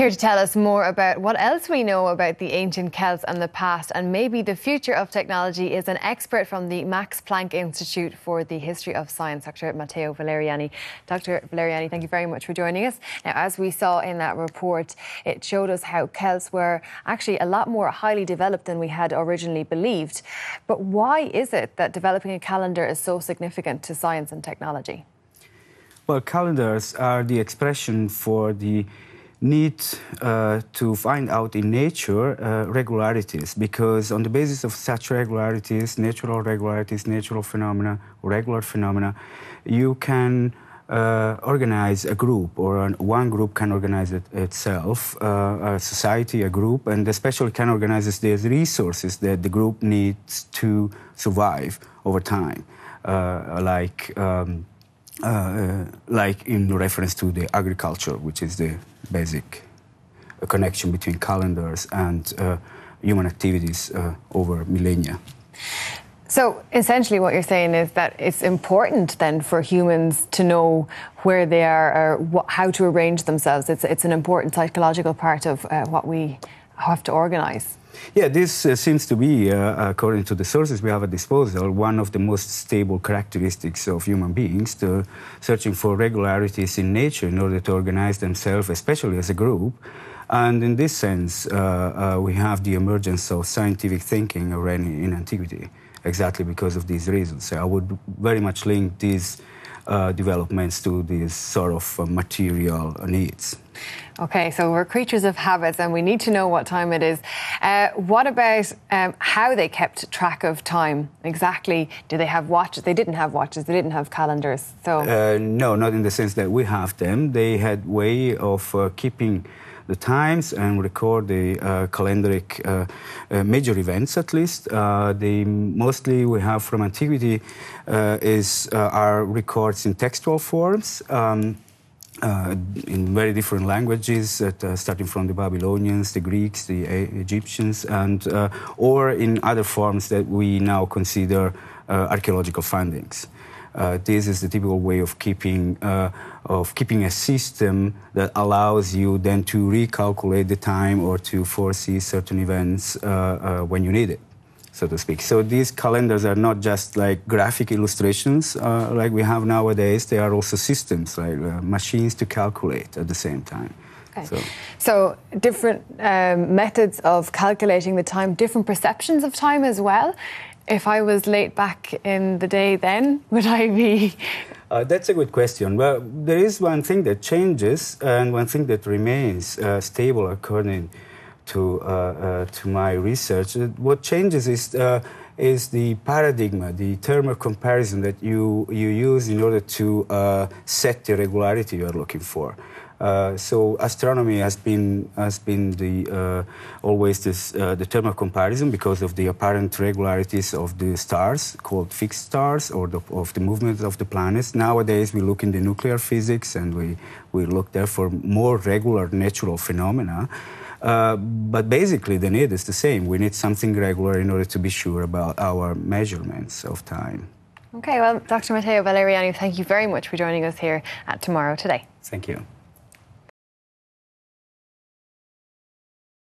Here to tell us more about what else we know about the ancient Celts and the past and maybe the future of technology is an expert from the Max Planck Institute for the History of Science, Dr. Matteo Valleriani. Dr. Valleriani, thank you very much for joining us. Now, as we saw in that report, it showed us how Celts were actually a lot more highly developed than we had originally believed. But why is it that developing a calendar is so significant to science and technology? Well, calendars are the expression for the need uh, to find out in nature uh, regularities because on the basis of such regularities, natural regularities, natural phenomena, regular phenomena, you can uh, organize a group or an, one group can organize it itself, uh, a society, a group, and especially can organize the resources that the group needs to survive over time, uh, like um, like in reference to the agriculture, which is the basic uh, connection between calendars and uh, human activities uh, over millennia. So essentially, what you're saying is that it's important then for humans to know where they are or what, how to arrange themselves. It's, it's an important psychological part of uh, what we have to organize. Yeah, this uh, seems to be, uh, according to the sources we have at disposal, one of the most stable characteristics of human beings, to searching for regularities in nature in order to organize themselves, especially as a group. And in this sense, uh, uh we have the emergence of scientific thinking already in antiquity, exactly because of these reasons. So I would very much link these uh, developments to these sort of uh, material needs. Okay, so we're creatures of habits and we need to know what time it is. Uh, what about um, how they kept track of time? Exactly. Do they have watches? They didn't have watches, they didn't have calendars. So uh, No, not in the sense that we have them. They had way of uh, keeping the times and record the uh, calendaric uh, uh, major events at least. The mostly we have from antiquity is our records in textual forms. Um, uh, in very different languages, uh, starting from the Babylonians, the Greeks, the Egyptians, and uh, or in other forms that we now consider archaeological findings. Uh, this is the typical way of keeping uh, of keeping a system that allows you then to recalculate the time or to foresee certain events uh, when you need it so to speak. So these calendars are not just like graphic illustrations uh, like we have nowadays. They are also systems, like uh, machines to calculate at the same time. Okay. So, so different um, methods of calculating the time, different perceptions of time as well. If I was late back in the day, then would I be? Uh, that's a good question. Well, there is one thing that changes and one thing that remains uh, stable according to, uh, uh, to my research. Uh, what changes is, is the paradigm, the term of comparison that you, you use in order to set the regularity you are looking for. Uh, so astronomy has been has been the uh, always this uh, the term of comparison because of the apparent regularities of the stars called fixed stars or the, of the movement of the planets. Nowadays we look in the nuclear physics and we we look there for more regular natural phenomena. Uh, but basically, the need is the same. We need something regular in order to be sure about our measurements of time. Okay, well, Dr. Matteo Valleriani, thank you very much for joining us here at Tomorrow Today. Thank you.